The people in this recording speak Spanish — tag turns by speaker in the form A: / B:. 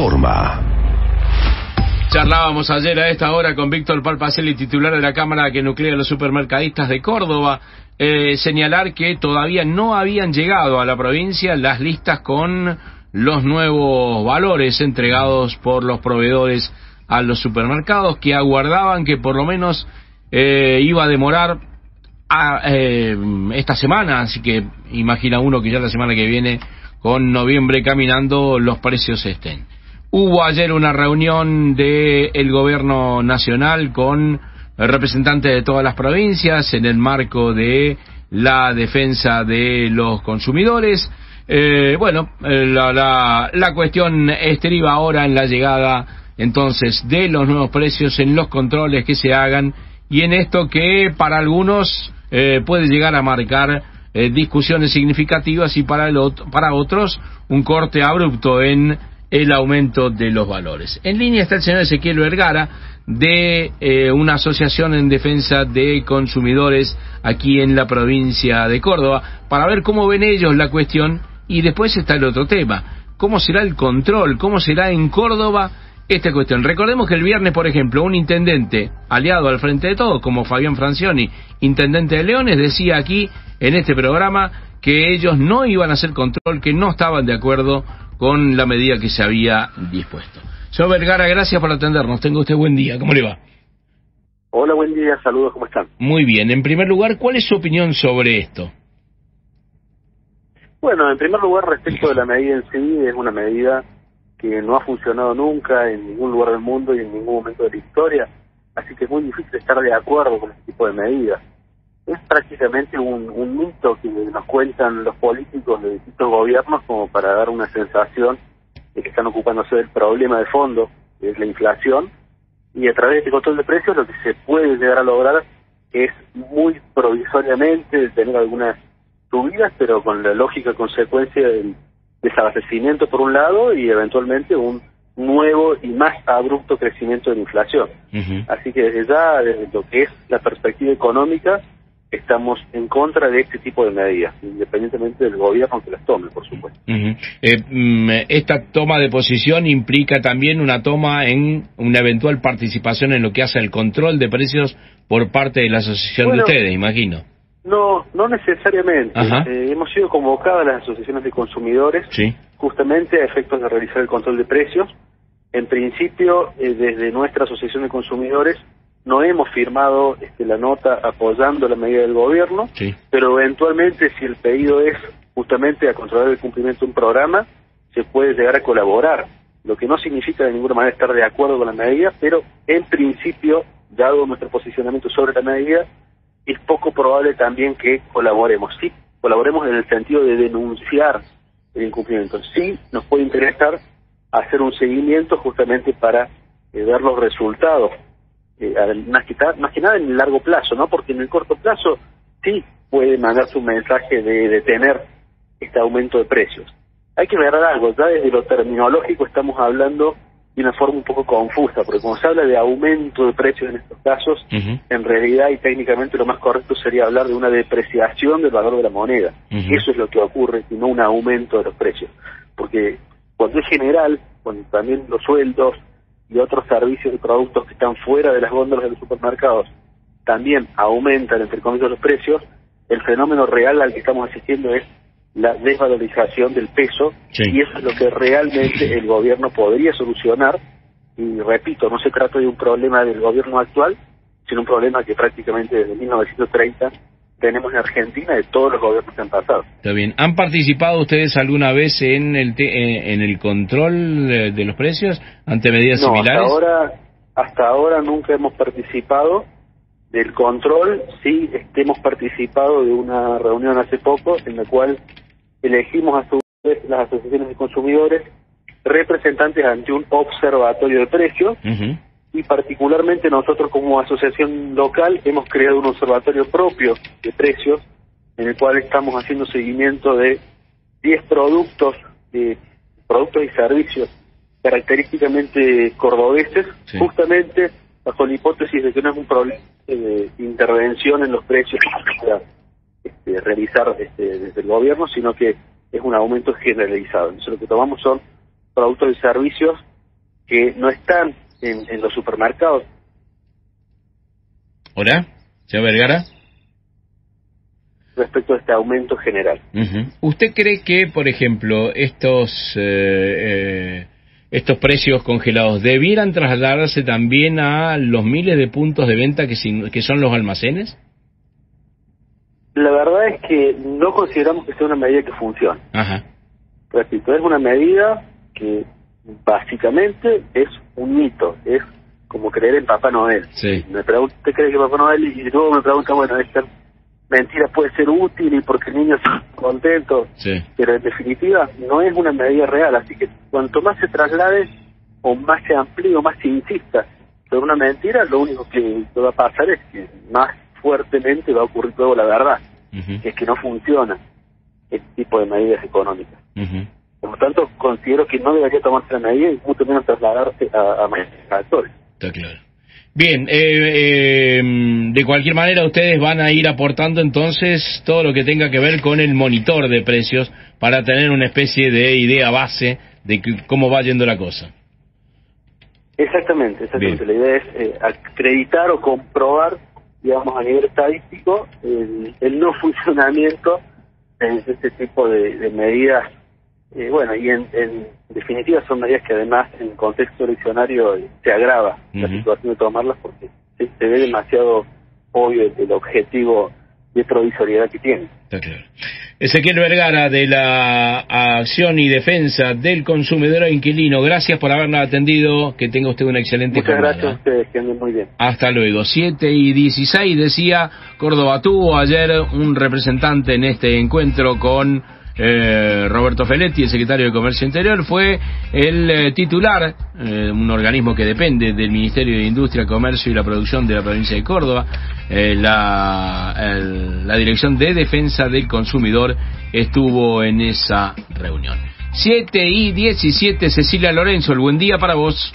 A: informa.
B: Charlábamos ayer a esta hora con Víctor Palpacelli, titular de la Cámara que nuclea a los supermercadistas de Córdoba, eh, señalar que todavía no habían llegado a la provincia las listas con los nuevos valores entregados por los proveedores a los supermercados, que aguardaban que por lo menos eh, iba a demorar a, eh, esta semana, así que imagina uno que ya la semana que viene, con noviembre caminando, los precios estén. Hubo ayer una reunión del el gobierno nacional con representantes de todas las provincias en el marco de la defensa de los consumidores. Eh, bueno, eh, la, la, la cuestión estriba ahora en la llegada entonces de los nuevos precios, en los controles que se hagan y en esto que para algunos eh, puede llegar a marcar eh, discusiones significativas y para, el para otros un corte abrupto en el aumento de los valores. En línea está el señor Ezequiel Vergara de eh, una asociación en defensa de consumidores aquí en la provincia de Córdoba para ver cómo ven ellos la cuestión y después está el otro tema, cómo será el control, cómo será en Córdoba esta cuestión. Recordemos que el viernes, por ejemplo, un intendente aliado al frente de todos, como Fabián Francioni, intendente de Leones, decía aquí en este programa que ellos no iban a hacer control, que no estaban de acuerdo con la medida que se había dispuesto. Señor Vergara, gracias por atendernos. Tenga usted buen día. ¿Cómo le va?
C: Hola, buen día. Saludos. ¿Cómo están?
B: Muy bien. En primer lugar, ¿cuál es su opinión sobre esto?
C: Bueno, en primer lugar, respecto de la medida en sí, es una medida que no ha funcionado nunca en ningún lugar del mundo y en ningún momento de la historia, así que es muy difícil estar de acuerdo con este tipo de medidas es prácticamente un, un mito que nos cuentan los políticos de distintos gobiernos como para dar una sensación de que están ocupándose del problema de fondo, que es la inflación, y a través de este control de precios lo que se puede llegar a lograr es muy provisoriamente tener algunas subidas, pero con la lógica consecuencia del desabastecimiento por un lado y eventualmente un nuevo y más abrupto crecimiento de la inflación. Así que desde ya, desde lo que es la perspectiva económica, estamos en contra de este tipo de medidas, independientemente del gobierno que las tome, por supuesto.
B: eh, mm, esta toma de posición implica también una toma en una eventual participación en lo que hace el control de precios por parte de la asociación de ustedes, imagino.
C: No, no necesariamente. Eh, hemos sido convocadas las asociaciones de consumidores justamente a efectos de realizar el control de precios. En principio, eh, desde nuestra asociación de consumidores, no hemos firmado este, la nota apoyando la medida del gobierno, pero eventualmente si el pedido es justamente a controlar el cumplimiento de un programa, se puede llegar a colaborar, lo que no significa de ninguna manera estar de acuerdo con la medida, pero en principio, dado nuestro posicionamiento sobre la medida, es poco probable también que colaboremos. Sí, colaboremos en el sentido de denunciar el incumplimiento. Sí, nos puede interesar hacer un seguimiento justamente para eh, ver los resultados eh, más, que, más que nada en el largo plazo, ¿no? Porque en el corto plazo sí puede mandarse un mensaje de detener este aumento de precios. Hay que ver algo, ya desde lo terminológico estamos hablando de una forma un poco confusa, porque cuando se habla de aumento de precios en estos casos, en realidad y técnicamente lo más correcto sería hablar de una depreciación del valor de la moneda. Eso es lo que ocurre, y no un aumento de los precios. Porque cuando es general, cuando también los sueldos, y otros servicios y productos que están fuera de las góndolas de los supermercados también aumentan, entre comillas, los precios, el fenómeno real al que estamos asistiendo es la desvalorización del peso y eso es lo que realmente el gobierno podría solucionar. Y repito, no se trata de un problema del gobierno actual, sino un problema que prácticamente desde 1930 tenemos en Argentina de todos los gobiernos que han pasado.
B: Está bien. ¿Han participado ustedes alguna vez en el eh, en el control de, los precios ante medidas similares?
C: Hasta ahora, hasta ahora nunca hemos participado del control. Sí, hemos participado de una reunión hace poco en la cual elegimos a su vez las asociaciones de consumidores representantes ante un observatorio de precios y particularmente nosotros como asociación local hemos creado un observatorio propio de precios en el cual estamos haciendo seguimiento de 10 productos, de productos y servicios característicamente cordobeses, justamente bajo la hipótesis de que no es un problema de intervención en los precios para este, realizar este, desde el gobierno, sino que es un aumento generalizado. Entonces lo que tomamos son productos y servicios que no están en, los supermercados.
B: ¿Hola? ¿Señor Vergara?
C: respecto a este aumento general.
B: ¿Usted cree que, por ejemplo, estos eh, eh, estos precios congelados debieran trasladarse también a los miles de puntos de venta que, que son los almacenes?
C: La verdad es que no consideramos que sea una medida que funcione. Ajá. Repito, es una medida que básicamente es un mito, es como creer en Papá Noel. Sí. Me pregunta, ¿usted cree que Papá Noel? Y luego me pregunta, bueno, esta mentira puede ser útil y porque el niño está contento, sí. pero en definitiva no es una medida real, así que cuanto más se traslade o más se amplíe o más se insista sobre una mentira, lo único que va a pasar es que más fuertemente va a ocurrir luego la verdad, que es que no funciona este tipo de medidas económicas. Por lo tanto, considero que no debería tomarse la medida y mucho menos trasladarse a, a más actores.
B: Está claro. Bien, eh, eh, de cualquier manera ustedes van a ir aportando entonces todo lo que tenga que ver con el monitor de precios para tener una especie de idea base de cómo va yendo la cosa.
C: Exactamente, exactamente. La idea es eh, acreditar o comprobar, digamos, a nivel estadístico el, no funcionamiento de este tipo de medidas eh, bueno, y en, definitiva son medidas que además en contexto eleccionario se agrava la situación de tomarlas porque se, ve demasiado obvio el, objetivo de provisoriedad que tiene.
B: Ezequiel Vergara de la Acción y Defensa del Consumidor e Inquilino, gracias por habernos atendido, que tenga usted una excelente
C: Muchas gracias a ustedes, que anden muy bien.
B: Hasta luego. 7 y 16 decía, Córdoba tuvo ayer un representante en este encuentro con eh, Roberto Feletti, el secretario de Comercio Interior, fue el eh, titular, eh, un organismo que depende del Ministerio de Industria, Comercio y la Producción de la provincia de Córdoba, la, la Dirección de Defensa del Consumidor estuvo en esa reunión. 7 y 17, Cecilia Lorenzo, el buen día para vos.